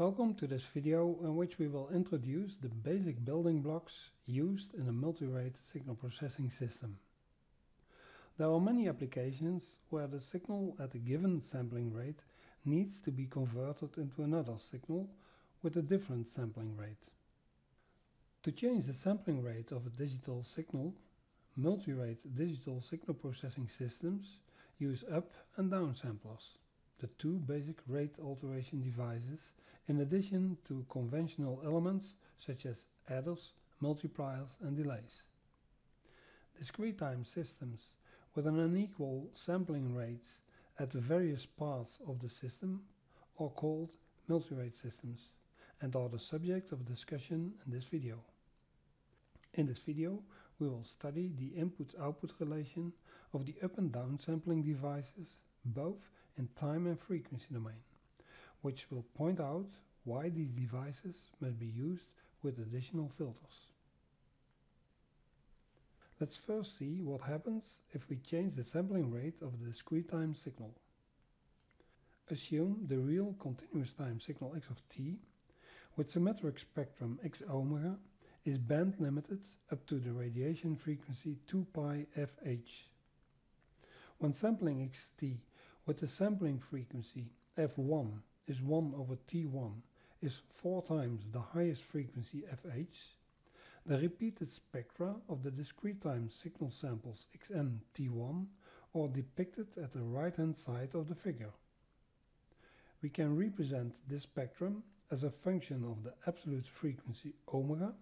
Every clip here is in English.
Welcome to this video in which we will introduce the basic building blocks used in a multi-rate signal processing system. There are many applications where the signal at a given sampling rate needs to be converted into another signal with a different sampling rate. To change the sampling rate of a digital signal, multi-rate digital signal processing systems use up and down samplers the two basic rate alteration devices in addition to conventional elements such as adders, multipliers and delays. Discrete time systems with an unequal sampling rates at the various parts of the system are called multirate systems and are the subject of discussion in this video. In this video we will study the input-output relation of the up and down sampling devices both in time and frequency domain, which will point out why these devices must be used with additional filters. Let's first see what happens if we change the sampling rate of the discrete time signal. Assume the real continuous time signal x of t with symmetric spectrum x omega is band limited up to the radian frequency 2 pi fh. When sampling xt with the sampling frequency f1 is 1 over t1 is 4 times the highest frequency fh, the repeated spectra of the discrete time signal samples xn t1 are depicted at the right hand side of the figure. We can represent this spectrum as a function of the absolute frequency omega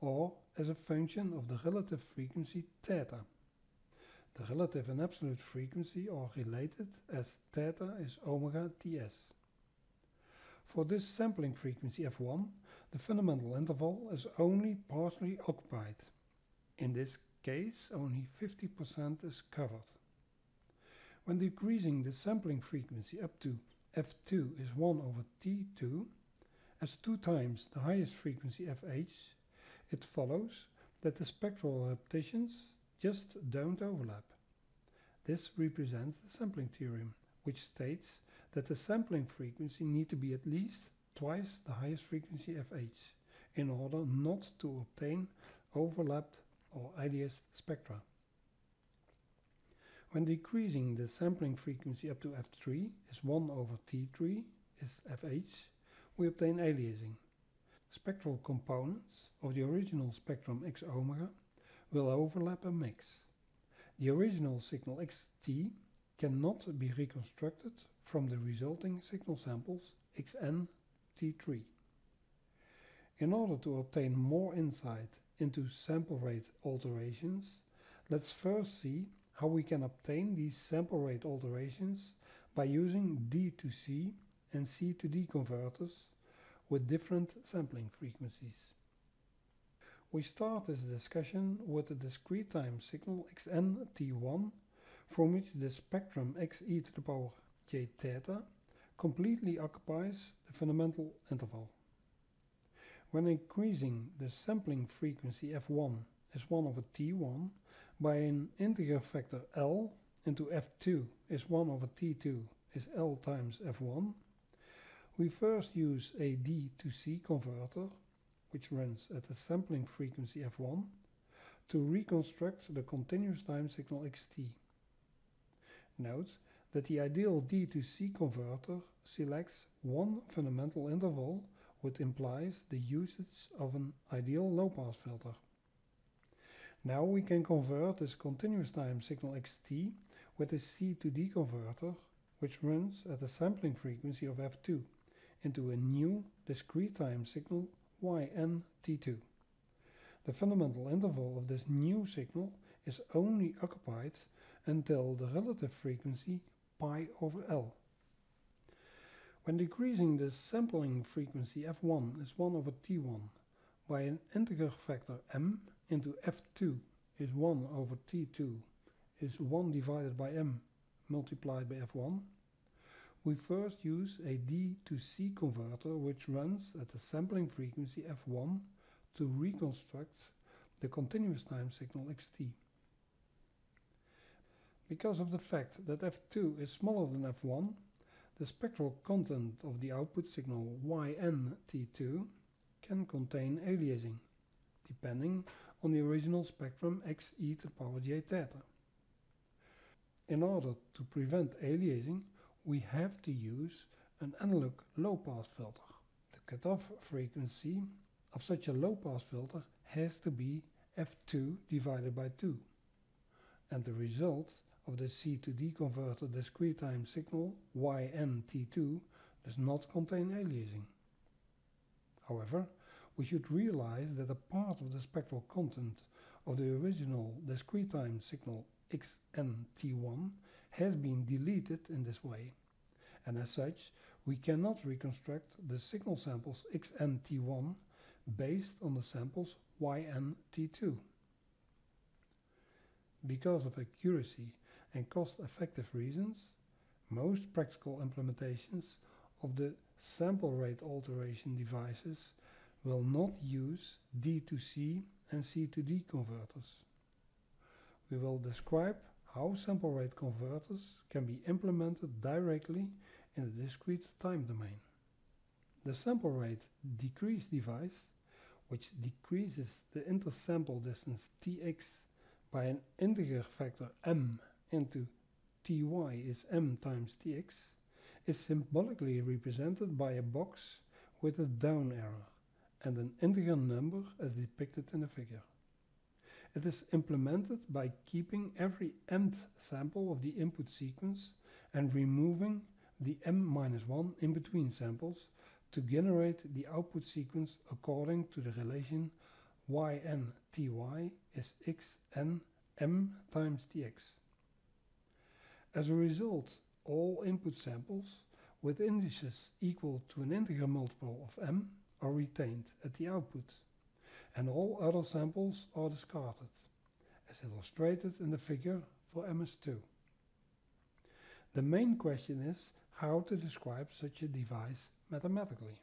or as a function of the relative frequency theta. The relative and absolute frequency are related as theta is omega ts. For this sampling frequency f1, the fundamental interval is only partially occupied. In this case, only 50% is covered. When decreasing the sampling frequency up to f2 is 1 over t2, as 2 times the highest frequency fh, it follows that the spectral repetitions just don't overlap. This represents the sampling theorem, which states that the sampling frequency need to be at least twice the highest frequency fh in order not to obtain overlapped or idealized spectra. When decreasing the sampling frequency up to f3 is 1 over t3 is fh, we obtain aliasing. Spectral components of the original spectrum x omega will overlap and mix. The original signal xt cannot be reconstructed from the resulting signal samples xn t3. In order to obtain more insight into sample rate alterations, let's first see how we can obtain these sample rate alterations by using D to C and C to D converters with different sampling frequencies. We start this discussion with the discrete time signal xn t1 from which the spectrum xe to the power j theta completely occupies the fundamental interval. When increasing the sampling frequency f1 is 1 over t1 by an integer factor l into f2 is 1 over t2 is l times f1, we first use a d to c converter which runs at a sampling frequency f1, to reconstruct the continuous time signal xt. Note that the ideal D to C converter selects one fundamental interval which implies the usage of an ideal low-pass filter. Now we can convert this continuous time signal xt with a C to D converter which runs at a sampling frequency of f2 into a new discrete time signal ynt2. The fundamental interval of this new signal is only occupied until the relative frequency pi over L. When decreasing the sampling frequency f1 is 1 over t1 by an integer factor m into f2 is 1 over t2 is 1 divided by m multiplied by f1, we first use a D to C converter which runs at the sampling frequency f1 to reconstruct the continuous time signal xt. Because of the fact that f2 is smaller than f1, The spectral content of the output signal YNT2 can contain aliasing, depending on the original spectrum x e to the power j theta. In order to prevent aliasing, we have to use an analog low-pass filter. The cutoff frequency of such a low-pass filter has to be f2 divided by 2, and the result of the C to D converter discrete time signal YNT2 does not contain aliasing. However, we should realize that a part of the spectral content of the original discrete time signal XNT1 has been deleted in this way, and as such we cannot reconstruct the signal samples XNT1 based on the samples YNT2. Because of accuracy and cost-effective reasons, most practical implementations of the sample rate alteration devices will not use D to C and C to D converters. We will describe how sample rate converters can be implemented directly in a discrete time domain. The sample rate decrease device, which decreases the intersample distance Tx by an integer factor m into ty is m times tx is symbolically represented by a box with a down arrow and an integer number as depicted in the figure. It is implemented by keeping every nth sample of the input sequence and removing the m-1 in between samples to generate the output sequence according to the relation ynty is xn m times tx. As a result, all input samples with indices equal to an integer multiple of m are retained at the output, and all other samples are discarded, as illustrated in the figure for MS2. The main question is how to describe such a device mathematically.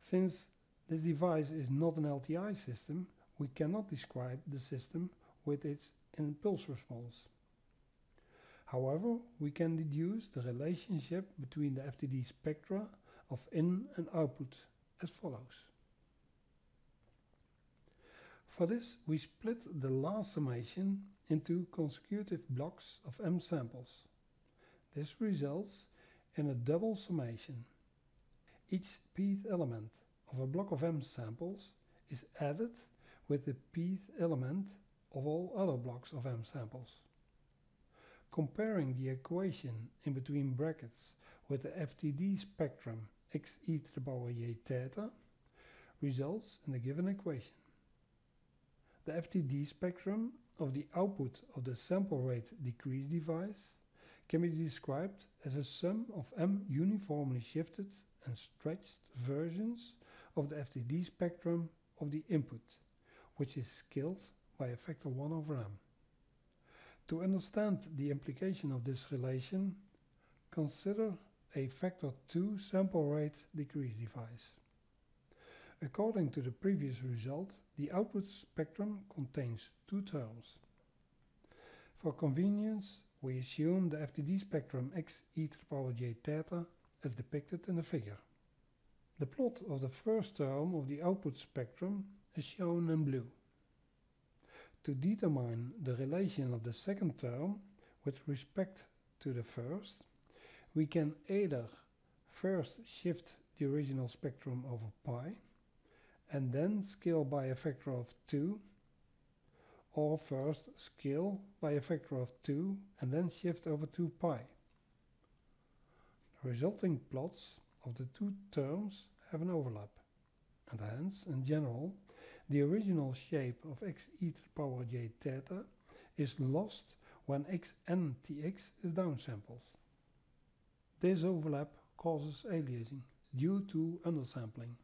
Since this device is not an LTI system, we cannot describe the system with its impulse response. However, we can deduce the relationship between the FTD spectra of in and output as follows. For this, we split the last summation into consecutive blocks of m samples. This results in a double summation. Each pth element of a block of m samples is added with the pth element of all other blocks of m samples. Comparing the equation in between brackets with the FTD spectrum x e to the power j theta results in the given equation. The FTD spectrum of the output of the sample rate decrease device can be described as a sum of m uniformly shifted and stretched versions of the FTD spectrum of the input, which is scaled by a factor 1 over m. To understand the implication of this relation, consider a factor 2 sample rate decrease device. According to the previous result, the output spectrum contains two terms. For convenience, we assume the FTD spectrum x e to the power j theta as depicted in the figure. The plot of the first term of the output spectrum is shown in blue. To determine the relation of the second term with respect to the first, we can either first shift the original spectrum over pi and then scale by a factor of 2 or first scale by a factor of 2 and then shift over 2 pi. The resulting plots of the two terms have an overlap and hence, in general, the original shape of x e to the power j theta is lost when xn tx is downsampled. This overlap causes aliasing due to undersampling.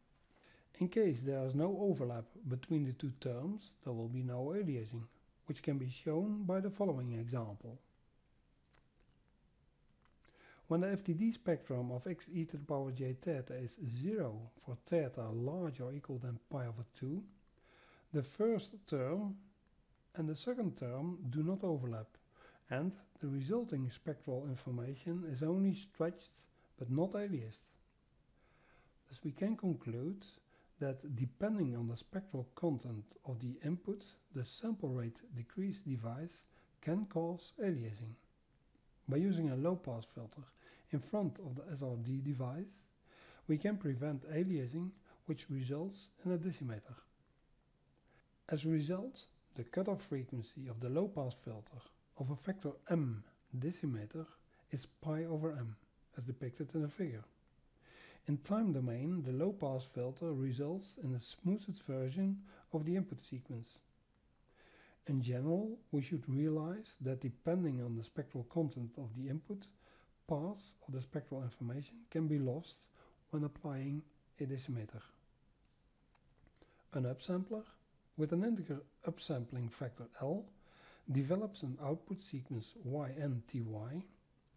In case there is no overlap between the two terms, there will be no aliasing, which can be shown by the following example. When the FTD spectrum of x e to the power j theta is 0 for theta larger or equal than pi over 2, the first term and the second term do not overlap and the resulting spectral information is only stretched but not aliased. Thus we can conclude that depending on the spectral content of the input, the sample rate decrease device can cause aliasing. By using a low-pass filter in front of the SRD device, we can prevent aliasing which results in a decimator. As a result, the cutoff frequency of the low-pass filter of a factor m decimator is pi over m, as depicted in the figure. In time domain, the low-pass filter results in a smoothed version of the input sequence. In general, we should realize that depending on the spectral content of the input, parts of the spectral information can be lost when applying a decimator. An upsampler with an integer upsampling factor L develops an output sequence YNTY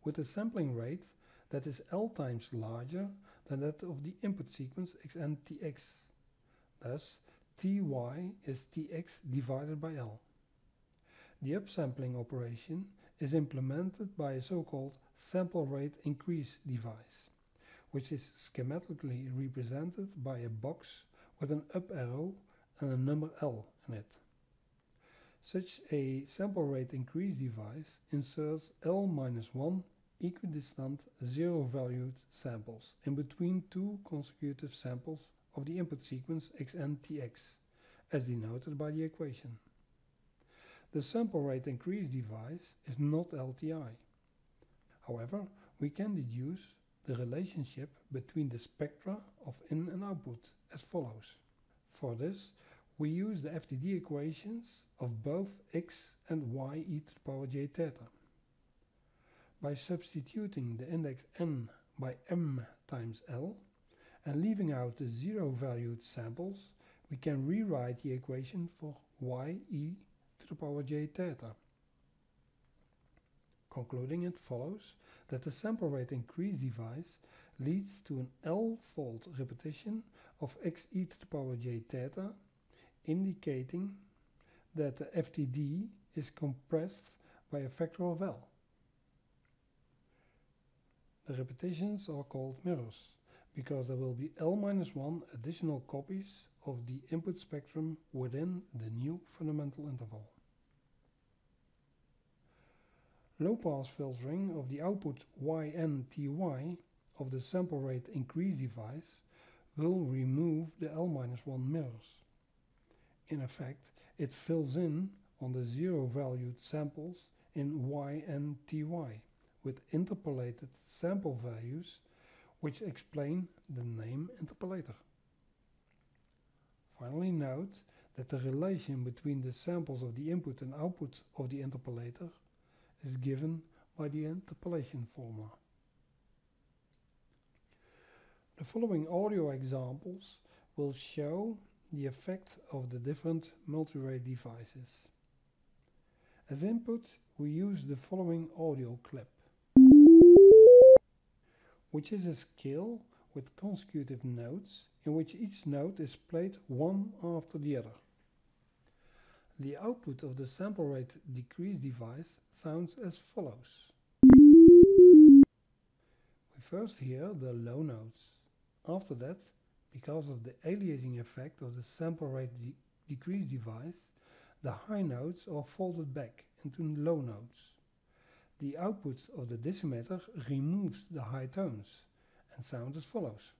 with a sampling rate that is L times larger than that of the input sequence XNTX. Thus, Ty is Tx divided by L. The upsampling operation is implemented by a so-called sample rate increase device, which is schematically represented by a box with an up arrow and a number L in it. Such a sample rate increase device inserts L-1 equidistant zero-valued samples in between two consecutive samples of the input sequence XNTX, as denoted by the equation. The sample rate increase device is not LTI. However, we can deduce the relationship between the spectra of in and output as follows. For this, we use the FTD equations of both x and y e to the power j theta. By substituting the index n by m times L and leaving out the zero-valued samples, we can rewrite the equation for y e to the power j theta. Concluding it follows that the sample rate increase device leads to an L-fold repetition of x e to the power j theta indicating that the FTD is compressed by a factor of L. The repetitions are called mirrors because there will be L-1 additional copies of the input spectrum within the new fundamental interval. Low-pass filtering of the output YNTY of the sample rate increase device will remove the L-1 mirrors. In effect, it fills in on the zero-valued samples in Y and Ty with interpolated sample values which explain the name interpolator. Finally note that the relation between the samples of the input and output of the interpolator is given by the interpolation formula. The following audio examples will show the effect of the different multi-rate devices. As input we use the following audio clip, which is a scale with consecutive notes in which each note is played one after the other. The output of the sample rate decrease device sounds as follows. We first hear the low notes. After that because of the aliasing effect of the sample rate de decrease device, the high notes are folded back into low notes. The output of the decimator removes the high tones and sound as follows.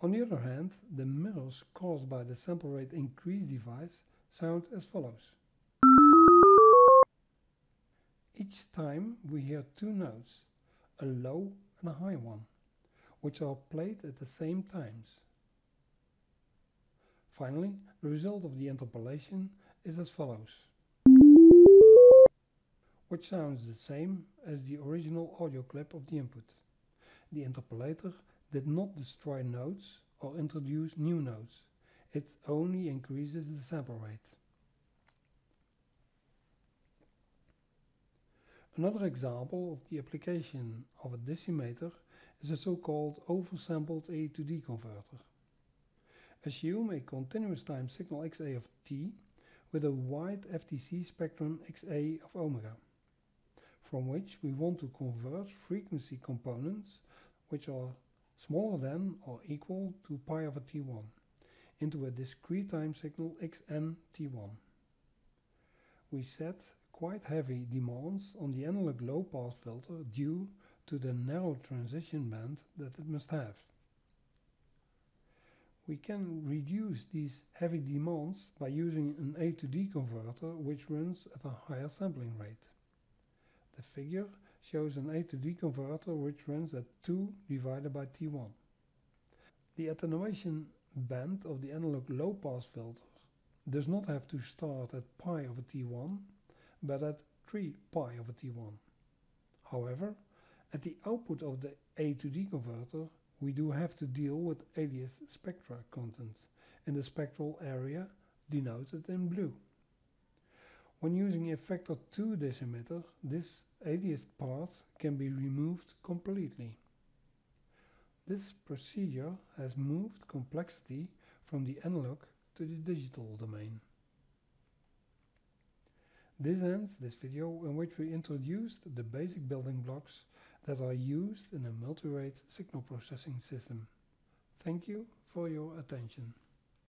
On the other hand, the mirrors caused by the sample rate increase device sound as follows. Each time we hear two notes, a low and a high one which are played at the same times. Finally, the result of the interpolation is as follows, which sounds the same as the original audio clip of the input. The interpolator did not destroy notes or introduce new notes, it only increases the sample rate. Another example of the application of a decimator is a so-called oversampled A to D converter. Assume a continuous time signal xa of t with a wide FTC spectrum XA of omega, from which we want to convert frequency components which are smaller than or equal to pi over t1 into a discrete time signal xn t1. We set quite heavy demands on the analog low-pass filter due to the narrow transition band that it must have. We can reduce these heavy demands by using an A to D converter which runs at a higher sampling rate. The figure shows an A to D converter which runs at 2 divided by T1. The attenuation band of the analog low-pass filter does not have to start at pi over T1, but at 3 pi over T1. However, at the output of the A to D converter, we do have to deal with aliased spectra content in the spectral area denoted in blue. When using a factor 2 decimator, this aliased part can be removed completely. This procedure has moved complexity from the analog to the digital domain. This ends this video in which we introduced the basic building blocks that are used in a multi-rate signal processing system. Thank you for your attention.